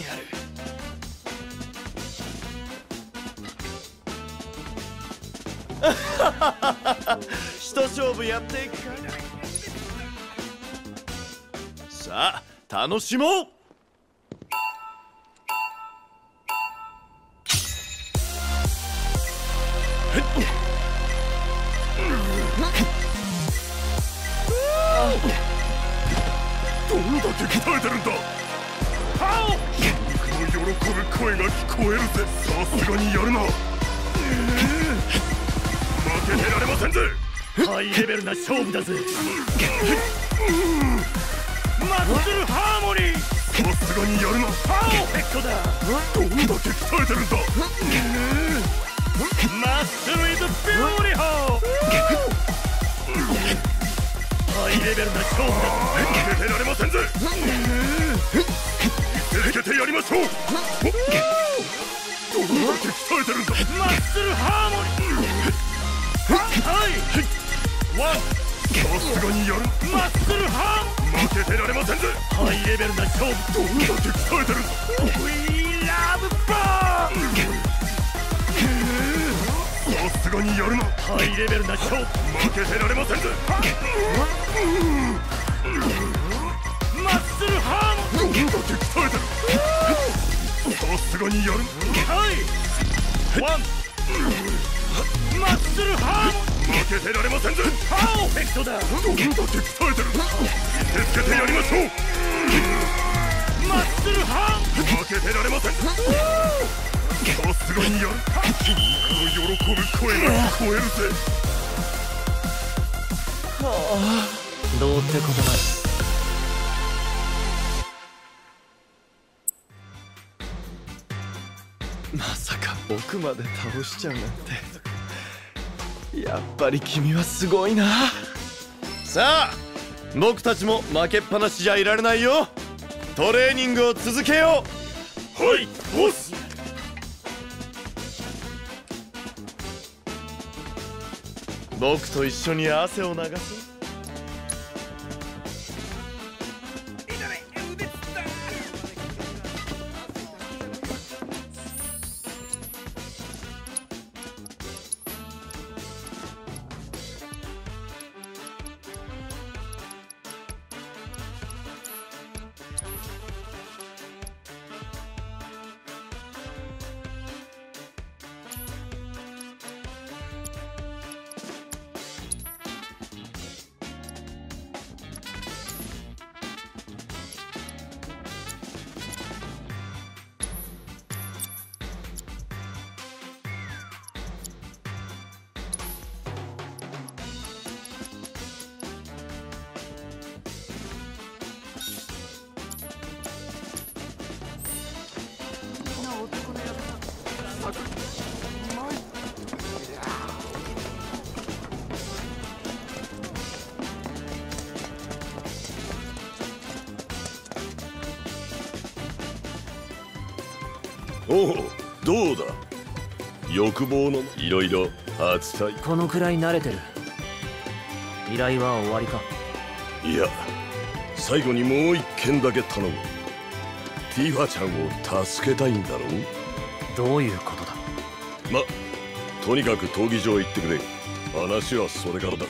やる。一勝負やっていくかさあ楽しもう。レベルな勝負だぜ。マッスルハーモニー。さすがにやるなパーフェクトだどんだけ鍛えてるんだマッスルイズビューティフハイレベルな勝負だ。負けてられませんぜ。続けてやりましょう。どんだけ鍛えてるんだマッスルハーモニー。はい。ワンさすがにやるマッスルハー負けてられませんぜハイレベルな勝負どんだけ鍛えてるんだ We love bomb さすがにやるなハイレベルな勝負負けてられませんぜマッスルハーモニーどんだけ鍛えてるさすがにやるはいワンマッスルハー負けてられませんぜパーフェクトだ。どん。だけ鍛えてるけてやりましょう。マッスルハーモ負けてられません。さすがにやる。筋肉の喜ぶ声が聞こえるぜ。どうってことないまさか僕まで倒しちゃうなんてやっぱり君はすごいな。さあ僕たちも負けっぱなしじゃいられないよ。トレーニングを続けよう。はいボス。僕と一緒に汗を流そう欲望のいろいろ扱い。このくらい慣れてる。依頼は終わりか。いや最後にもう一件だけ頼む。ティファちゃんを助けたいんだろう？どういうことだ？まとにかく闘技場行ってくれ。話はそれからだ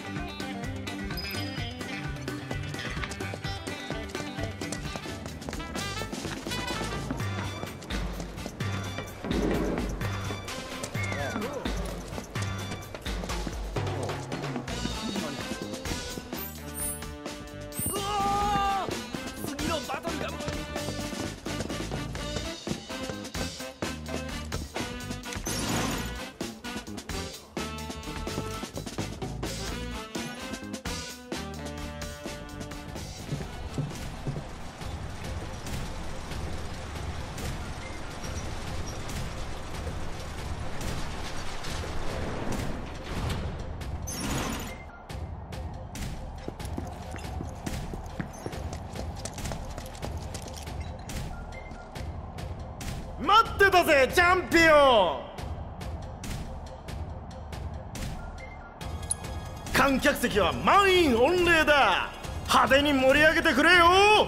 席は満員御礼だ。派手に盛り上げてくれよ。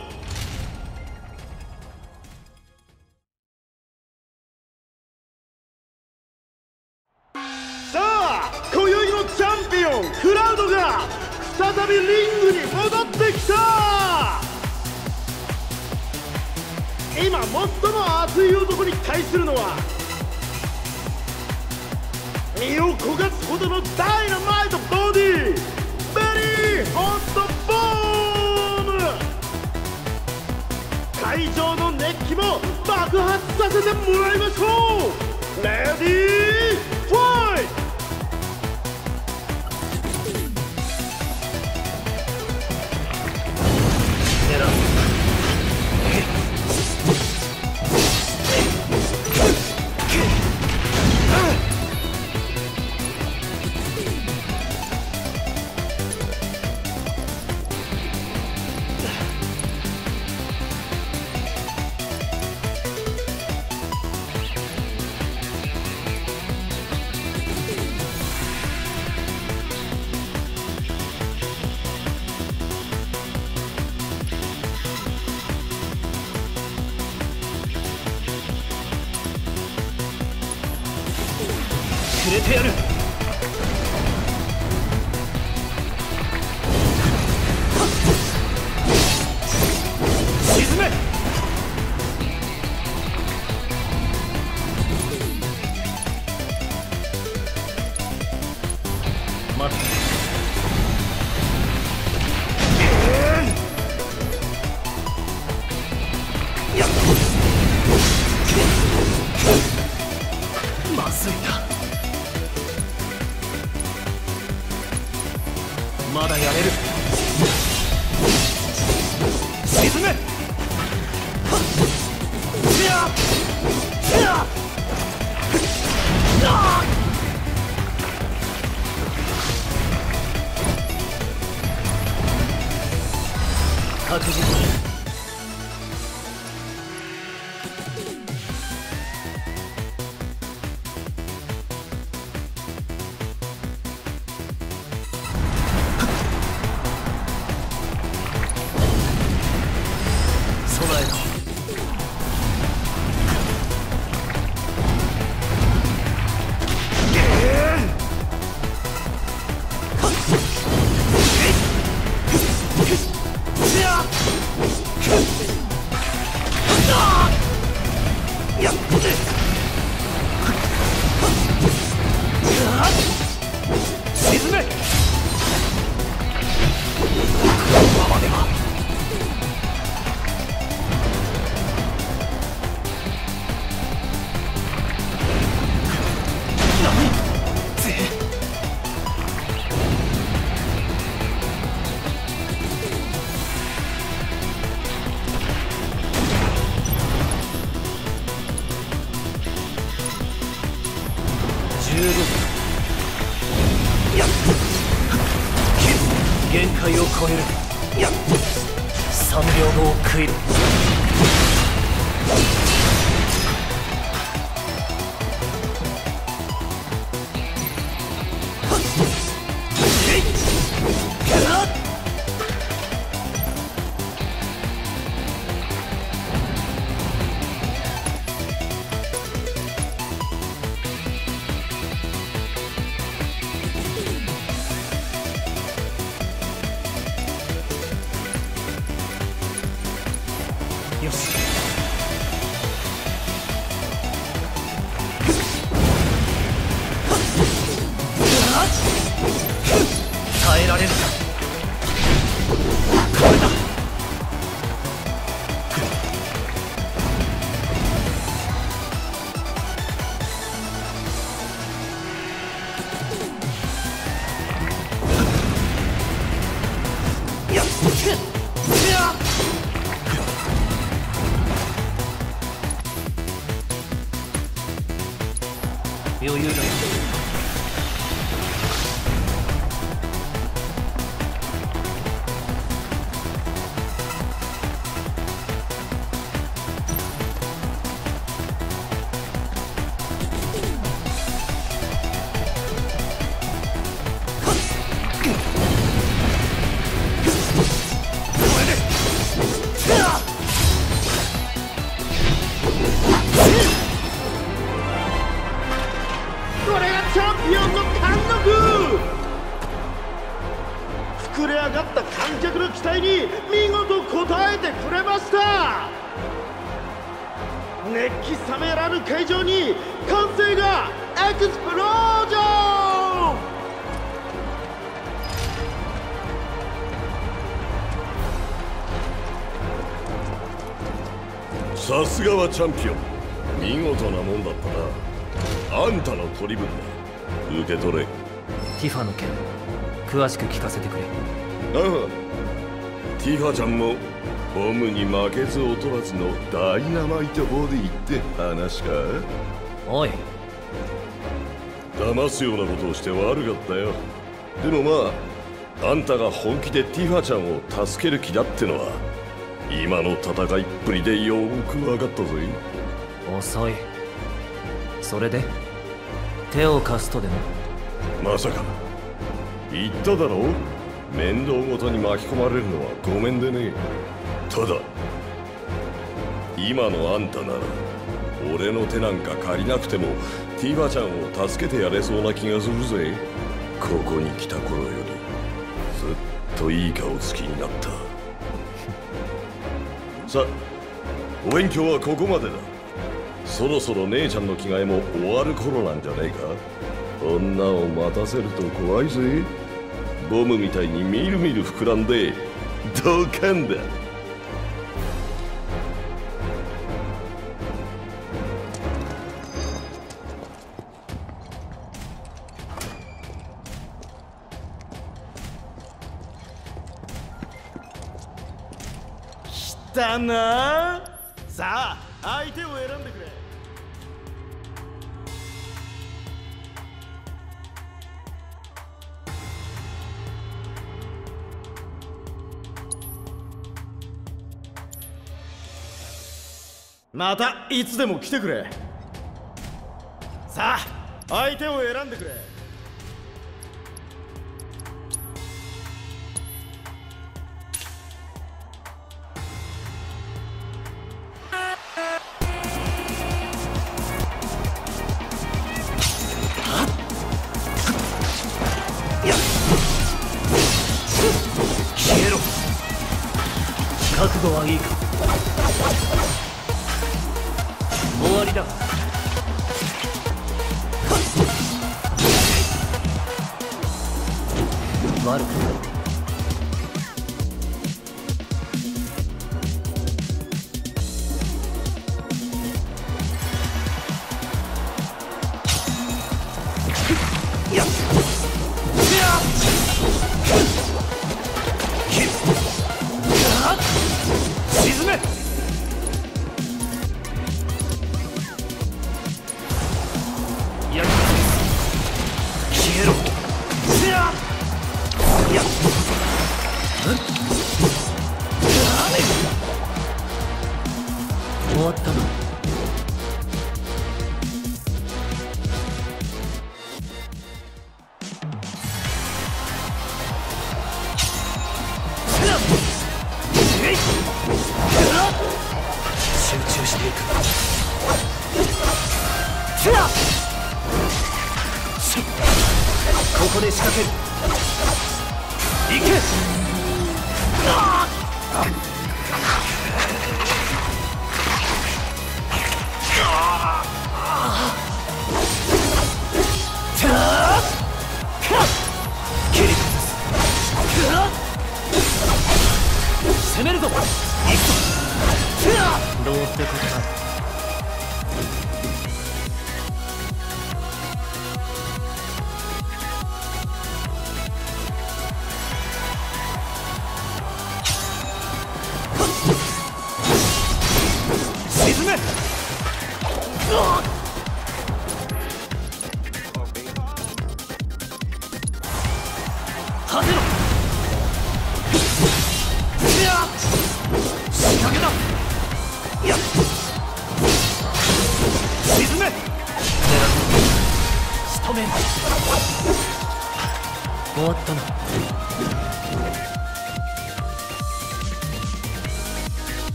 doing it. チャンピオン。見事なもんだったな。あんたの取り分だ。受け取れ。ティファの件詳しく聞かせてくれ。ああ。ティファちゃんもボムに負けず劣らずのダイナマイトボディって話か？おい。騙すようなことをして悪かったよ。でもまああんたが本気でティファちゃんを助ける気だってのは今の戦いっぷりでよーく分かったぜ。遅い。それで？手を貸すとでも？まさか。言っただろ？面倒ごとに巻き込まれるのはごめんでね。ただ今のあんたなら俺の手なんか借りなくてもティファちゃんを助けてやれそうな気がするぜ。ここに来た頃よりずっといい顔つきになったさお勉強はここまでだ。そろそろ姉ちゃんの着替えも終わる頃なんじゃねえか。女を待たせると怖いぜ。ボムみたいにみるみる膨らんでドカンだ。だなさあ相手を選んでくれ。またいつでも来てくれ。さあ相手を選んでくれ。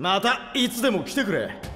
またいつでも来てくれ。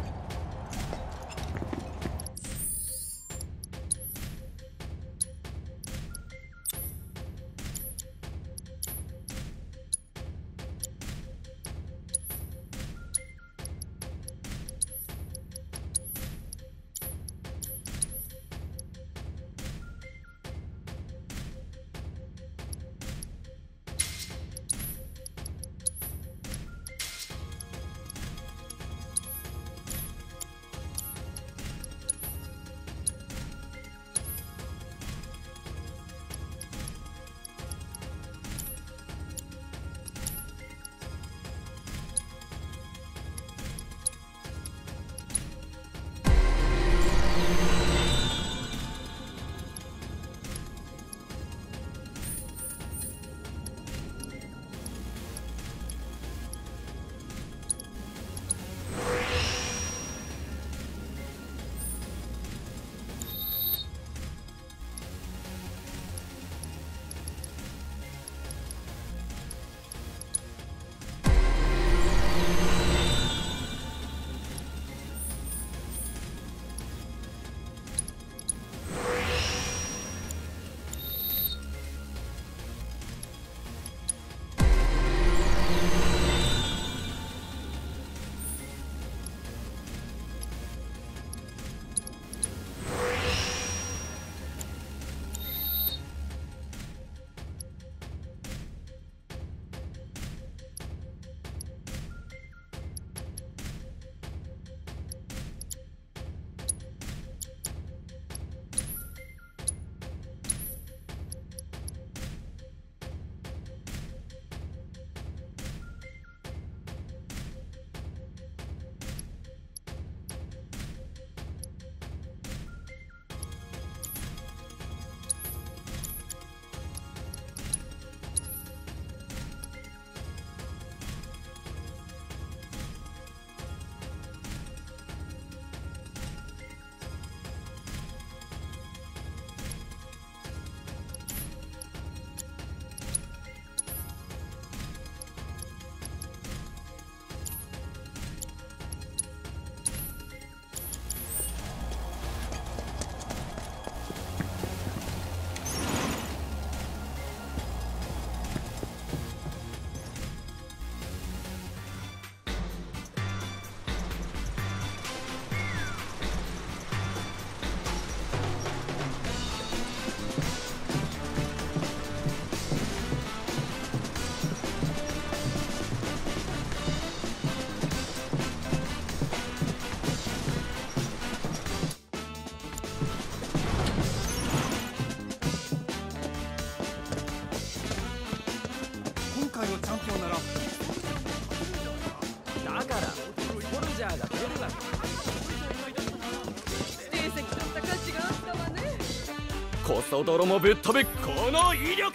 コソ泥もぶっ飛べこの威力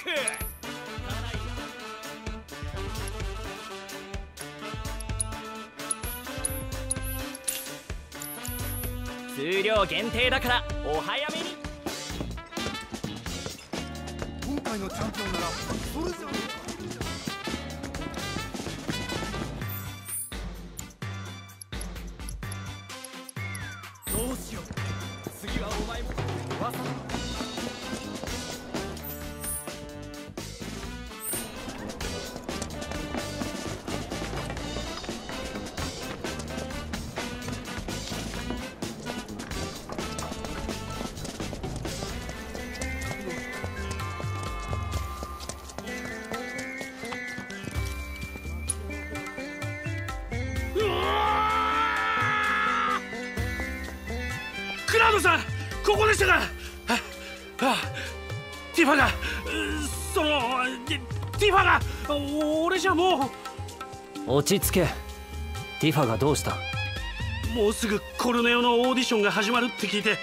数量限定だからお早めに。今回のチャンピオンならそれじゃ落ち着け。ティファがどうした？うもうすぐコルネオのオーディションが始まるって聞いて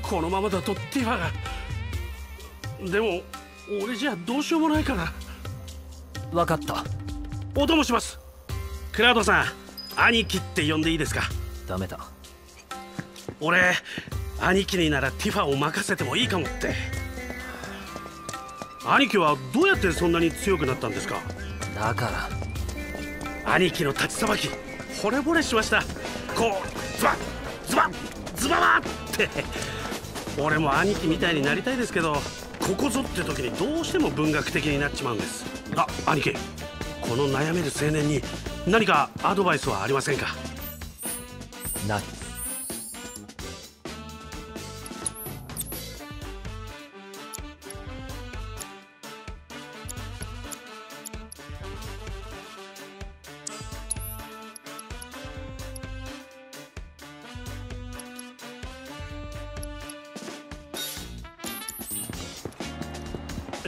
このままだとティファが。でも俺じゃどうしようもないから。分かった。お供します。クラウドさん兄貴って呼んでいいですか？ダメだ。俺兄貴にならティファを任せてもいいかもって。兄貴はどうやってそんなに強くなったんですか？だから兄貴の立ちさばき惚れ惚れしました。こうズバッズバッズババッって。俺も兄貴みたいになりたいですけどここぞって時にどうしても文学的になっちまうんです。あ兄貴この悩める青年に何かアドバイスはありませんか？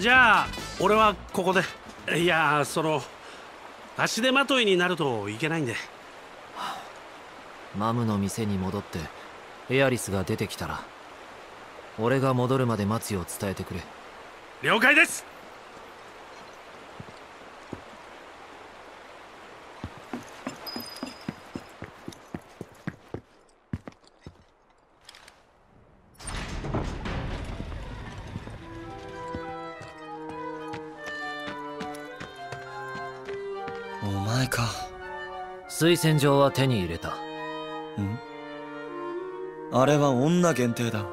じゃあ俺はここで。いやその足手まといになるといけないんで。マムの店に戻ってエアリスが出てきたら俺が戻るまで待つよう伝えてくれ。了解です推薦状は手に入れた。ん？あれは女限定だ。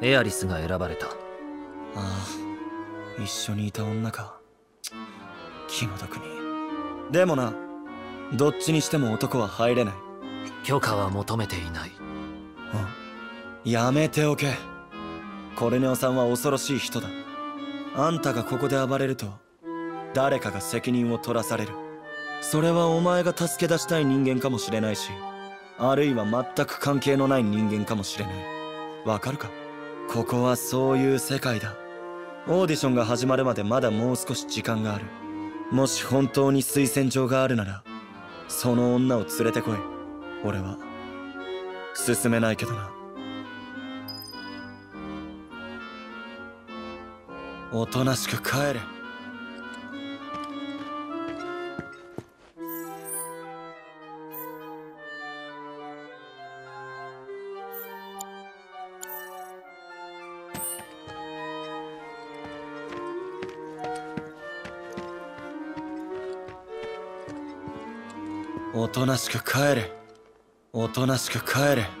エアリスが選ばれた。ああ一緒にいた女か。気の毒に。でもなどっちにしても男は入れない。許可は求めていない。やめておけ。コルネオさんは恐ろしい人だ。あんたがここで暴れると誰かが責任を取らされるそれはお前が助け出したい人間かもしれないしあるいは全く関係のない人間かもしれない。わかるか？ここはそういう世界だ。オーディションが始まるまでまだもう少し時間がある。もし本当に推薦状があるならその女を連れてこい。俺は。進めないけどな。おとなしく帰れ。おとなしく帰れ。おとなしく帰れ。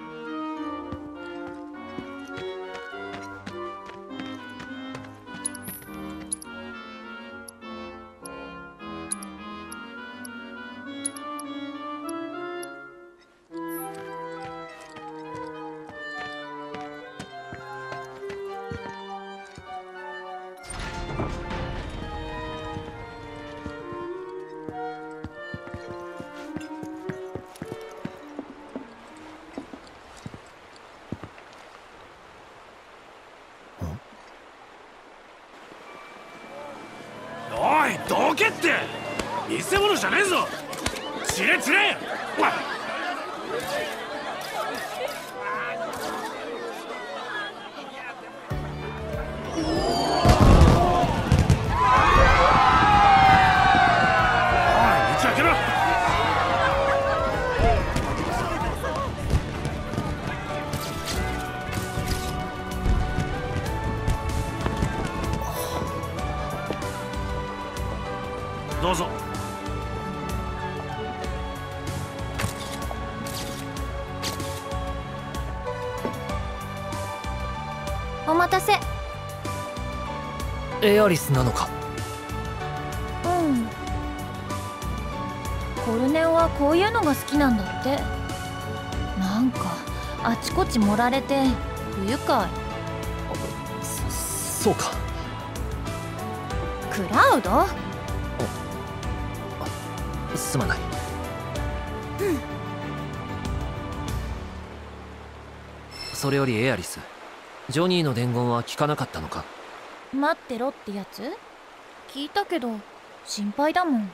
リスなのか？うん。コルネオはこういうのが好きなんだって。なんかあちこち盛られて不愉快。そそうか。クラウド？すまない。それよりエアリスジョニーの伝言は聞かなかったのか？待ってろってやつ？聞いたけど心配だもん。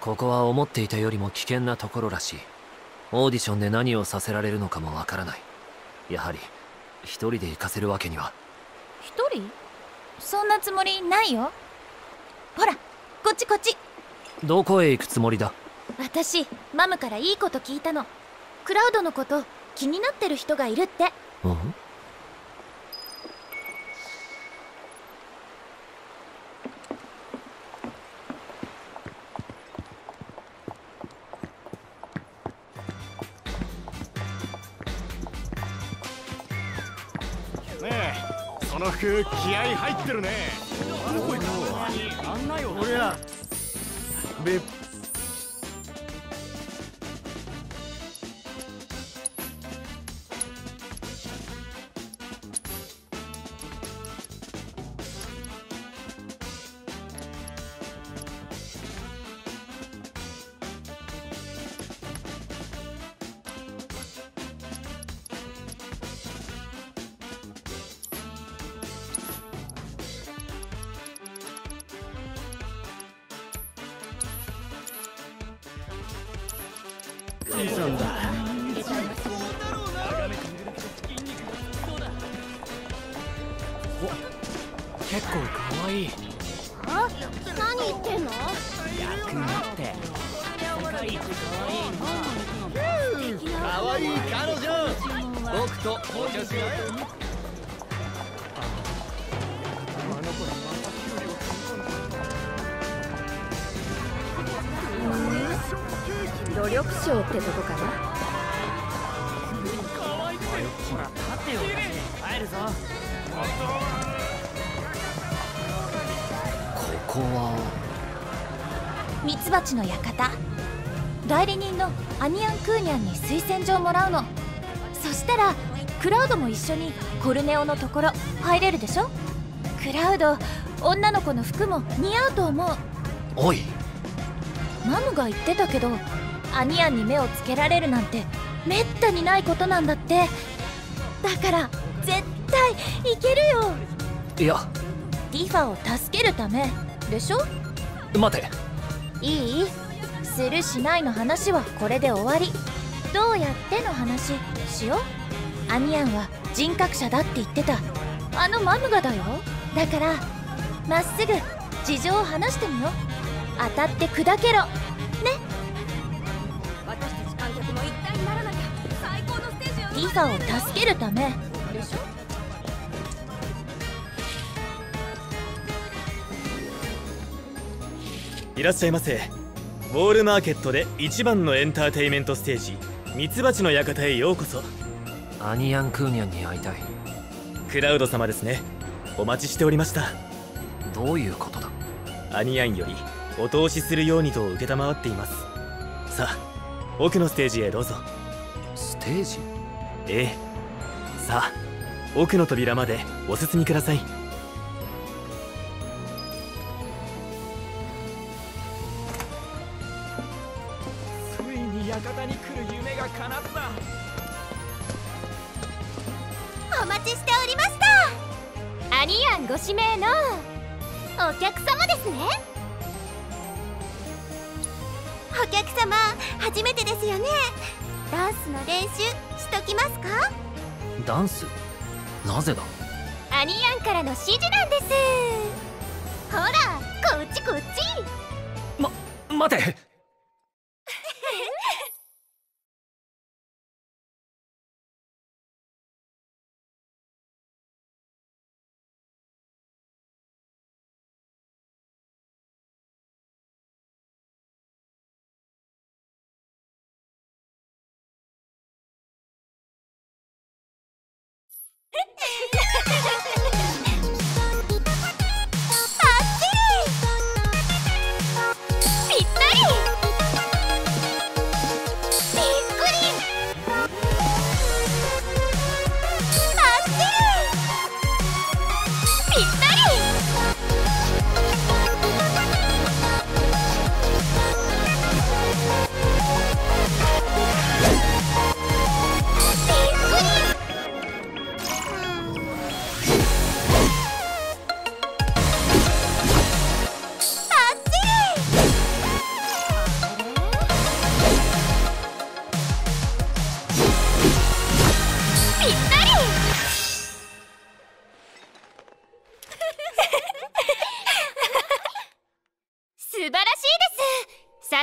ここは思っていたよりも危険なところらしい。オーディションで何をさせられるのかもわからない。やはり一人で行かせるわけには。一人？そんなつもりないよ。ほらこっちこっち。どこへ行くつもりだ？私マムからいいこと聞いたの。クラウドのこと気になってる人がいるって。うん？その服気合入ってるね。俺らべ可愛い彼女。僕とお女子努力賞ってとこかな。帰るぞ。ここは。ミツバチの館代理人のアニアン・クーニャンに推薦状もらうの。そしたらクラウドも一緒にコルネオのところ入れるでしょ？クラウド女の子の服も似合うと思う。おい。マムが言ってたけどアニアンに目をつけられるなんてめったにないことなんだって。だから絶対いけるよ。いや。ティファを助けるためでしょ？待て。いい？するしないの話はこれで終わり。どうやっての話？しよう。アニアンは人格者だって言ってた。あのマムがだよ。だからまっすぐ事情を話してみよう。当たって砕けろ。私たち観客も一体にならなきゃ。最高のステージをティファを助けるため。でしょ？いらっしゃいませウォールマーケットで一番のエンターテイメントステージミツバチの館へようこそ。アニアン・クーニャンに会いたい。クラウド様ですね。お待ちしておりました。どういうことだ？アニアンよりお通しするようにと承っています。さあ奥のステージへどうぞ。ステージ？ええ。さあ奥の扉までお進みください客様ですね。お客様初めてですよね。ダンスの練習しときますか？ダンス？なぜだ？アニアンからの指示なんです。ほらこっちこっち。ま待て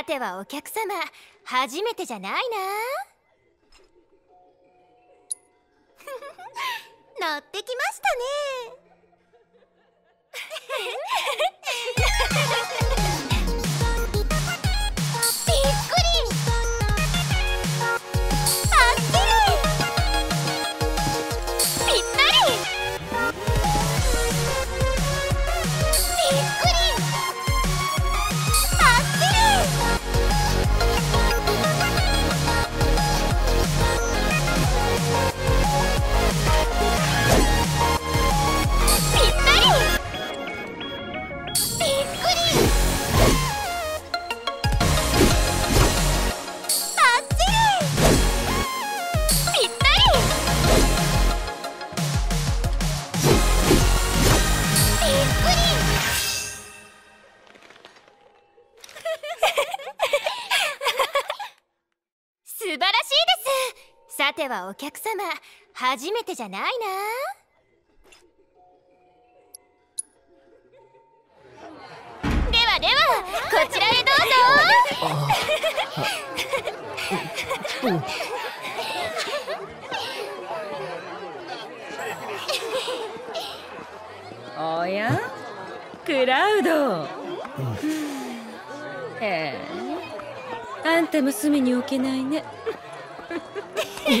さてはお客様。初めてじゃないな。乗ってきましたね てはお客様。初めてじゃないな。ではではこちらへどうぞ。おや？クラウド。ええ。あんたも隅に置けないね。ア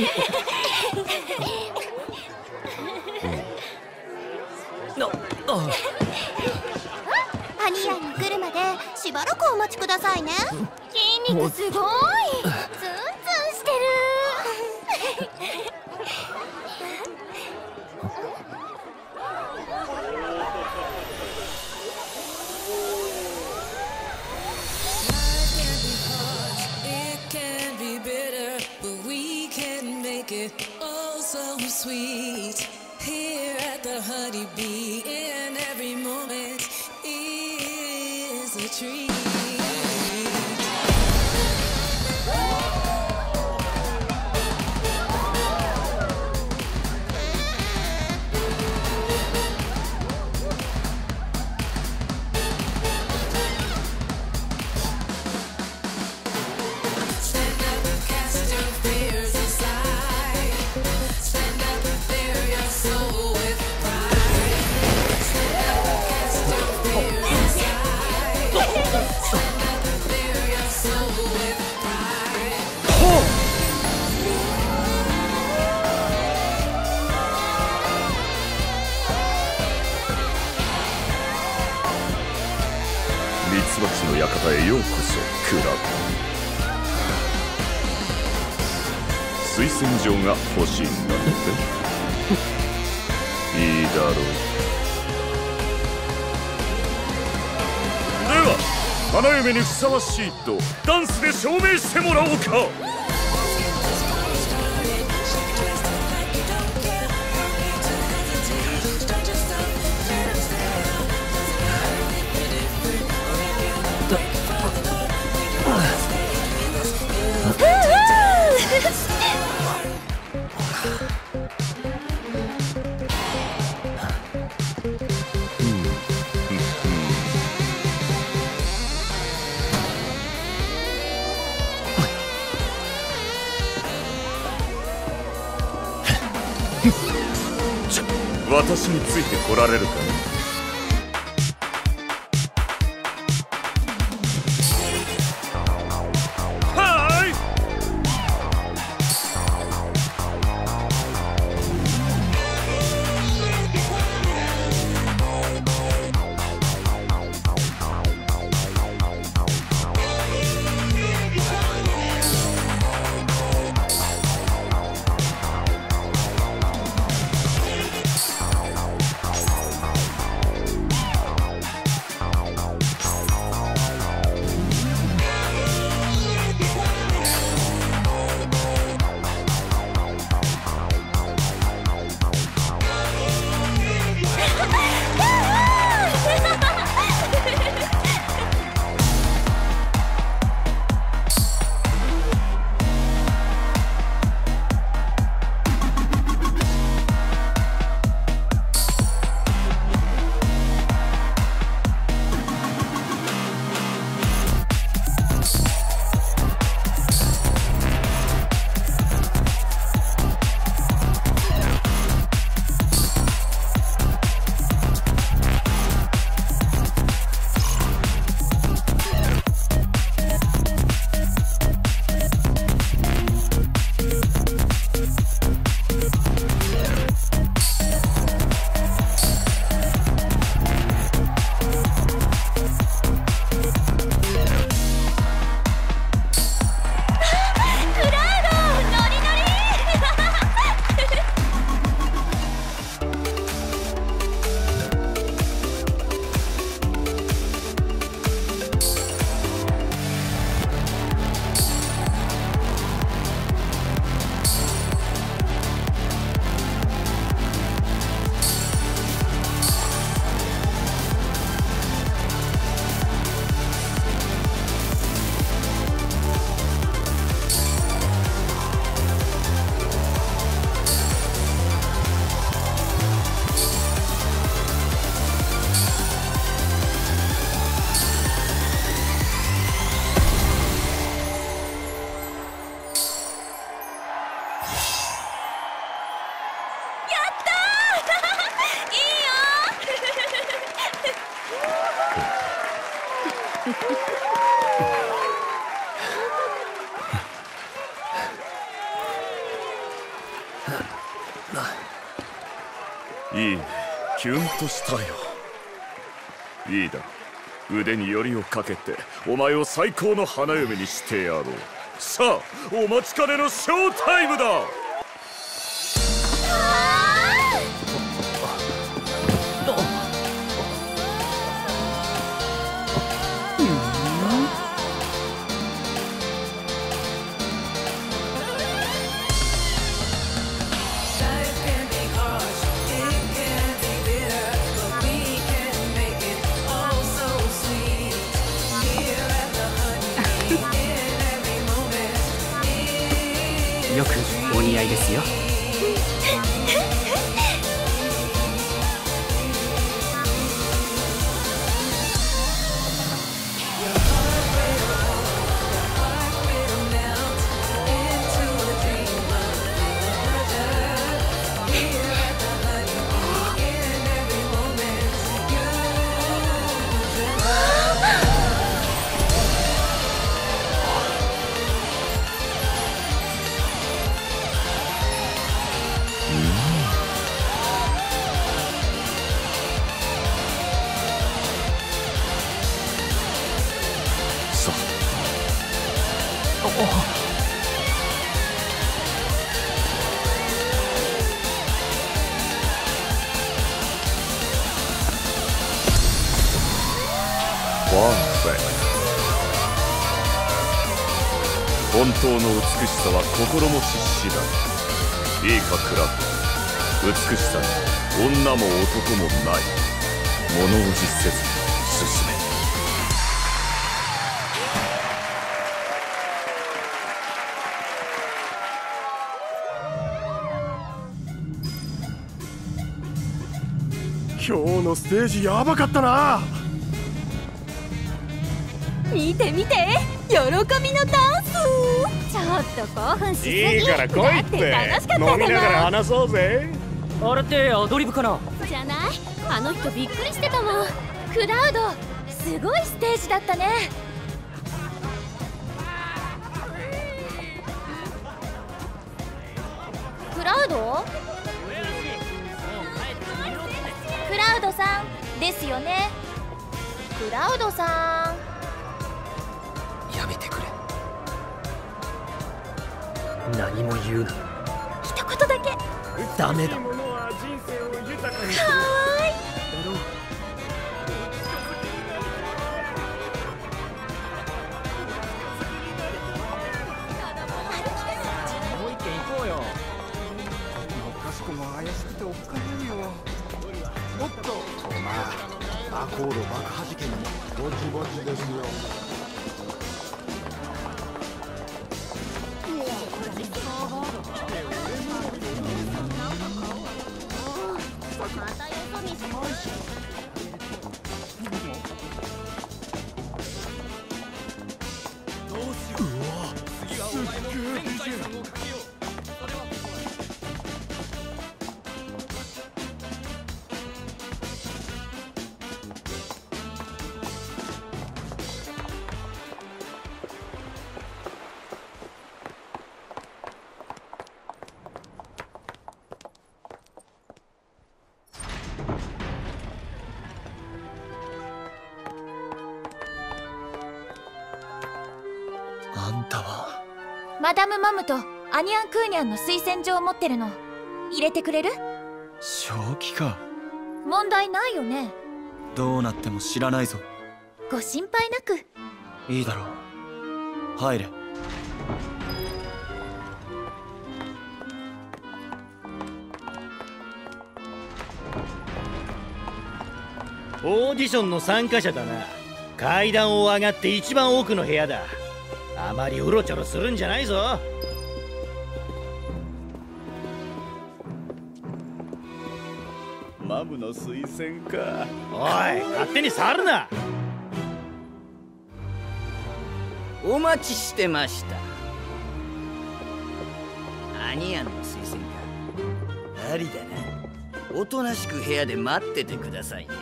ニヤンに来るまでしばらくお待ちくださいね。筋肉すごい花嫁にふさわしいとダンスで証明してもらおうか。私についてこられるかなとしたよ。いいだ腕によりをかけてお前を最高の花嫁にしてやろう。さあお待ちかねのショータイムだ!心も必死だ。いいかクラブ。美しさに女も男もない。物おじせず進め。今日のステージやばかったな。見て見て。喜びのダンスちょっと興奮しすぎ。いいから来いって。だって楽しかった飲みながら話そうぜ。あれってアドリブかな？じゃない？あの人びっくりしてたもん。クラウドすごいステージだったねダメだ。かわいい。もう一軒行こうよかしこも怪しくておっかないよおっとまあアコード爆破事件にぼちぼちですよまたよそ見するマダム・マムとアニャン・クーニャンの推薦状を持ってるの。入れてくれる？正気か。問題ないよね。どうなっても知らないぞ。ご心配なく。いいだろう。入れ。オーディションの参加者だな。階段を上がって一番奥の部屋だあまりうろちょろするんじゃないぞ。マムの推薦か。おい勝手に触るな。お待ちしてました。アニアンの推薦か。ありだな。おとなしく部屋で待っててくださいね。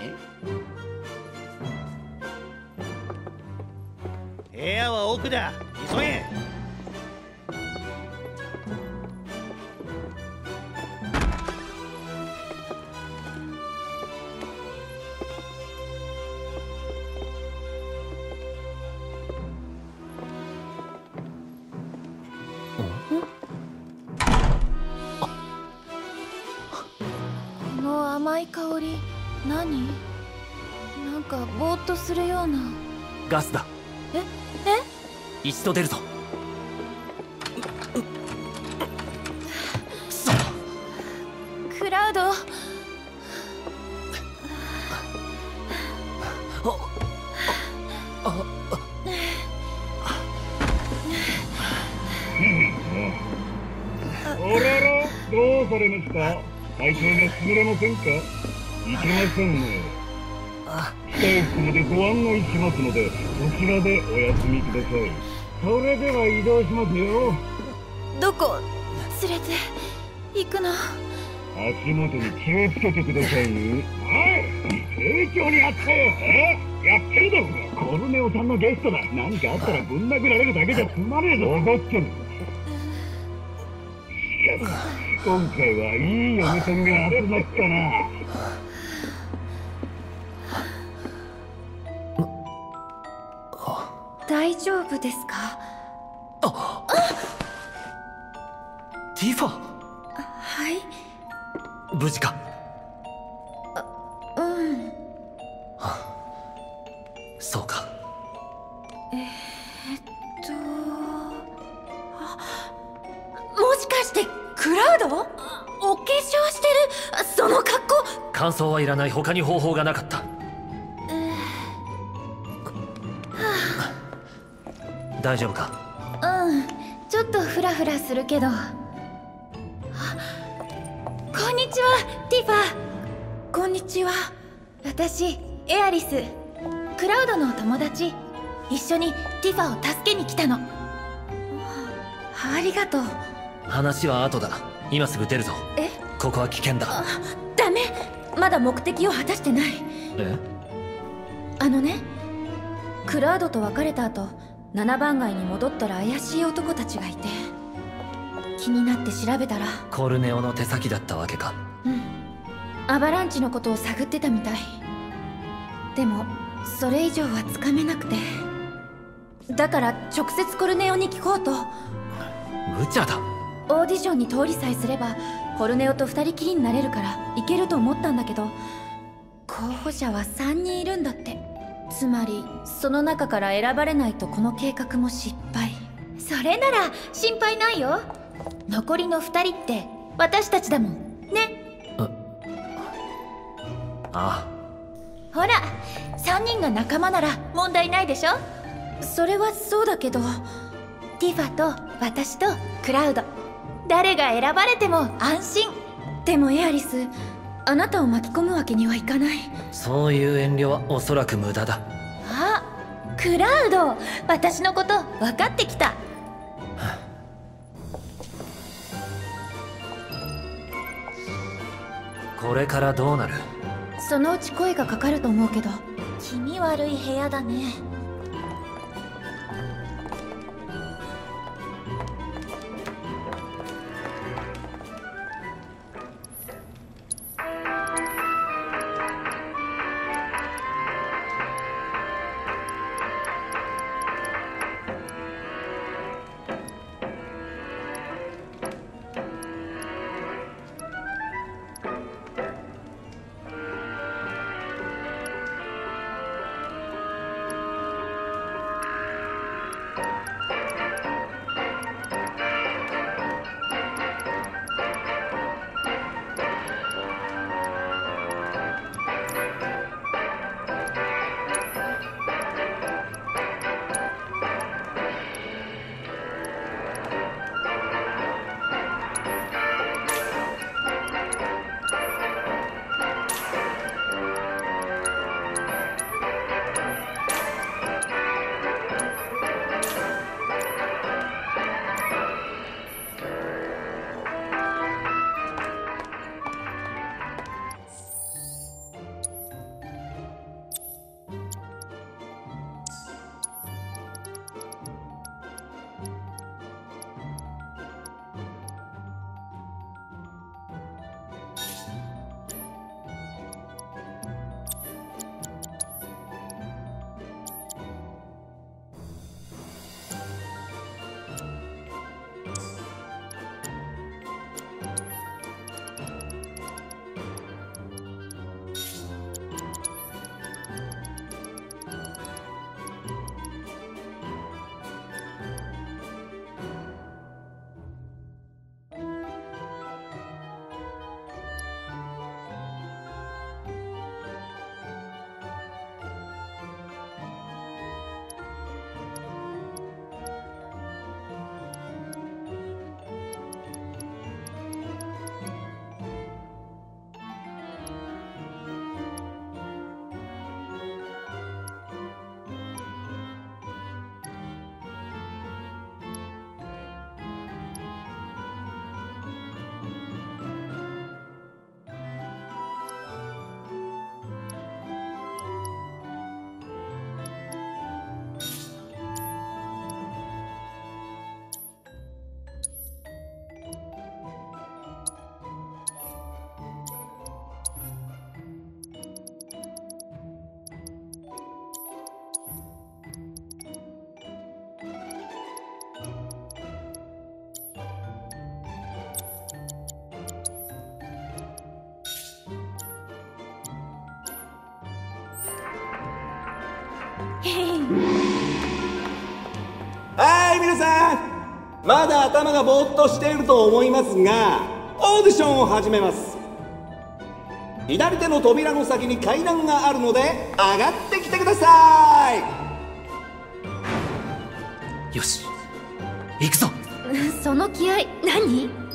部屋は奥だ急げ。一度出るぞ。クラウド。あらら、どうされました？体調が優れませんか？いけませんね。までご案内しますので、こちらでお休みください。それでは移動しますよ。どこ？連れて。行くの。足元に気をつけてくださいね。おい。丁重にやったよ。え？やってるだろコルネオさんのゲストだ。何かあったらぶん殴られるだけじゃ済まねえぞ。分かってる。しかし今回はいい嫁さんが集まったな。大丈夫です無事か？うん。そうか。えー、っとあもしかしてクラウド？お化粧してる？その格好？感想はいらない他に方法がなかった。大丈夫か？うん。ちょっとフラフラするけどにちはティファこんにちは。私エアリス。クラウドの友達。一緒にティファを助けに来たの。ありがとう。話は後だ。今すぐ出るぞ。え？ここは危険だ。ダメ。まだ目的を果たしてない。え？あのねクラウドと別れた後七番街に戻ったら怪しい男たちがいて気になって調べたら。コルネオの手先だったわけか。うん。アバランチのことを探ってたみたい。でもそれ以上はつかめなくて。だから直接コルネオに聞こうと。無茶だ。オーディションに通りさえすればコルネオと二人きりになれるからいけると思ったんだけど。候補者は3人いるんだって。つまりその中から選ばれないとこの計画も失敗。それなら心配ないよ残りの2人って私たちだもん。ね。あ。ほら3人が仲間なら問題ないでしょ？それはそうだけどティファと私とクラウド。誰が選ばれても安心。でもエアリスあなたを巻き込むわけにはいかない。そういう遠慮はおそらく無駄だ。あクラウド。私のこと分かってきたこれからどうなる？そのうち声がかかると思うけど。気味悪い部屋だね皆さんまだ頭がぼーっとしていると思いますがオーディションを始めます。左手の扉の先に階段があるので上がってきてください。よし行くぞ。その気合何？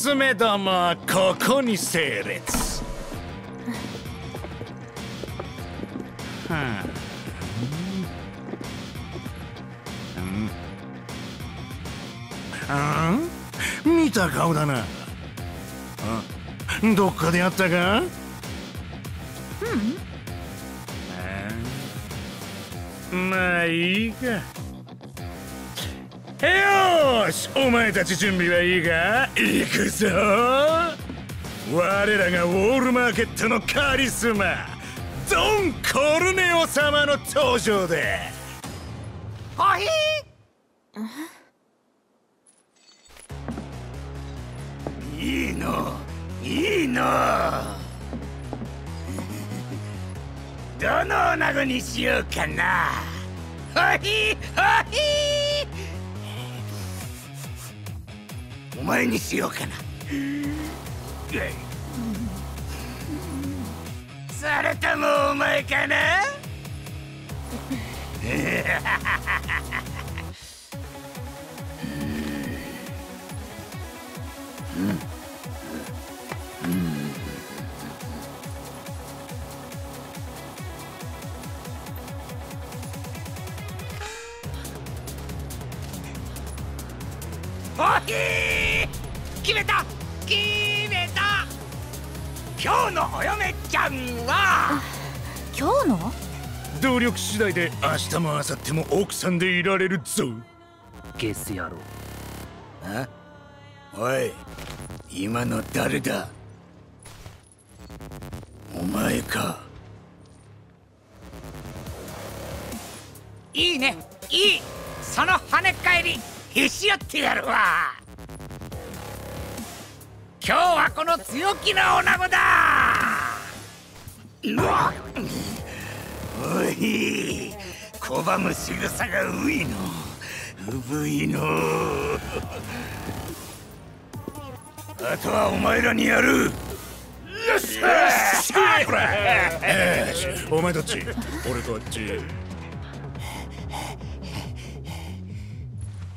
娘どもここに整列。はあ。うん。うん。見た顔だな。あどっかでやったか？うん。まあいいかしお前たち準備はいいか？行くぞ。我らがウォールマーケットのカリスマドン・コルネオ様の登場だほひいいの。いいの。どの女子にしようかな。ほひほ前にしようかな。それともお前かな？ほひー決めた。決めた。今日のお嫁ちゃんは。今日の？努力次第で明日も明後日も奥さんでいられるぞ。ゲス野郎。あ？おい今の誰だ？お前か。いいねいい。その跳ね返りへし折ってやるわ今日はこの強気な女子だ。うわおい拒む仕草がういの。うぶいの。あとはお前らにやる。よっしゃほらよしお前どっち？俺こっち。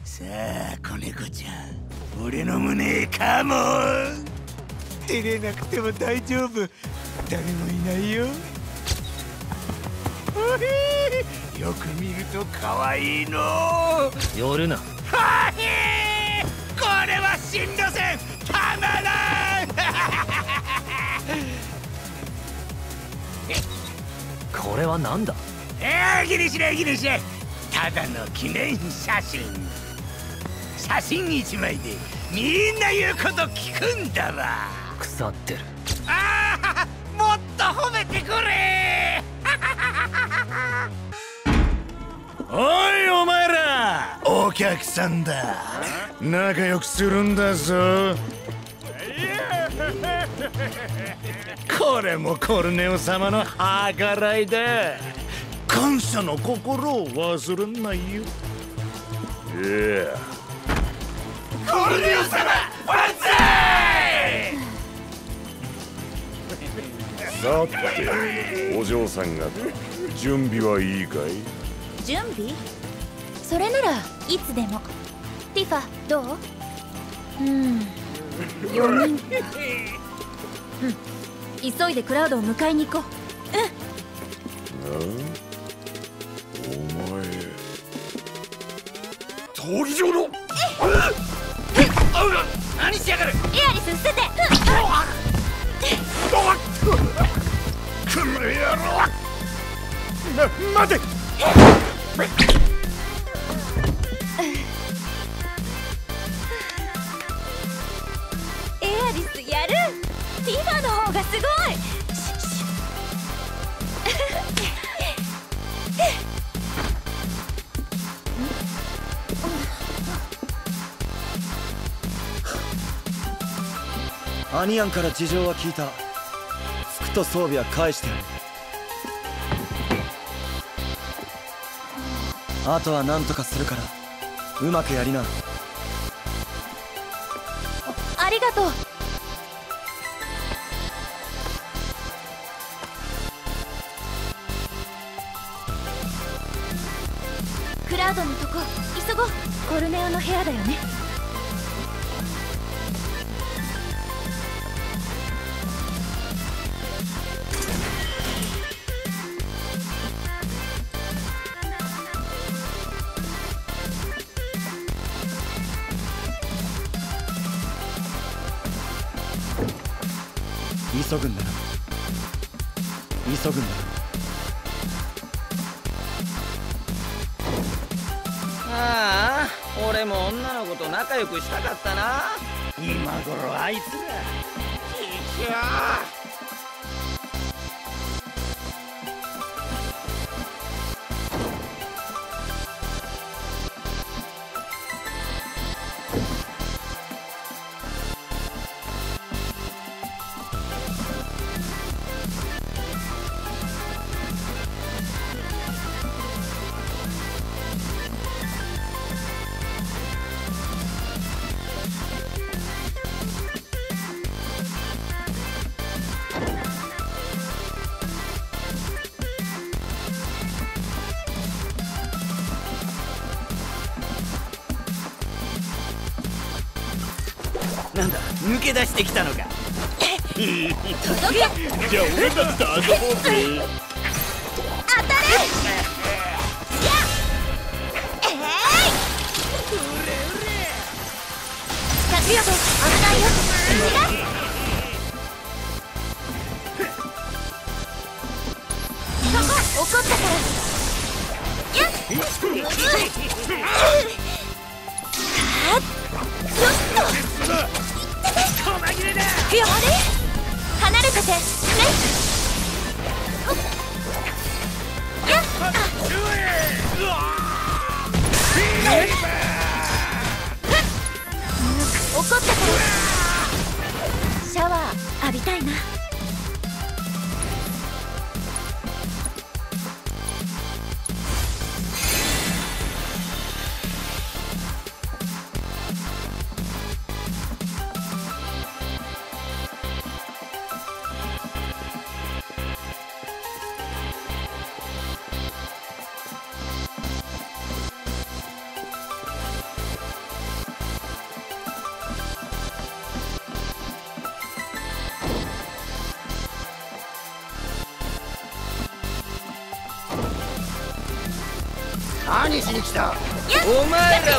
さあ子猫ちゃん俺の胸へカモン。照れなくても大丈夫。誰もいないよ。よく見ると可愛いの。は寄るな。ひこれは新路線たまらん。これは何だ？えー、ギリシレギリシレただの記念写真写真一枚でみんな言うこと聞くんだわ。腐ってる。ああもっと褒めてくれ。おいお前ら。お客さんだ。仲良くするんだぞ。これもコルネオ様の計らいだ。感謝の心を忘れんないよ。いやコル様万歳さてお嬢さん方準備はいいかい？準備？それならいつでも。ティファどううん。4人。うん。急いでクラウドを迎えに行こう。お前。登場の何しやがる？エアリス捨てて。この野郎な待て。エアリスやる。ティファの方がすごいアニアンから事情は聞いた。服と装備は返してあとは何とかするからうまくやりな。ありがとう。クラウドのとこ急ごう。コルネオの部屋だよね。急ぐんだな。急ぐんだああ俺も女の子と仲良くしたかったな。今頃あいつら抜け出してきたのか。じゃあ俺たちと遊ぼうぜ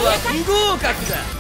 は不合格だ。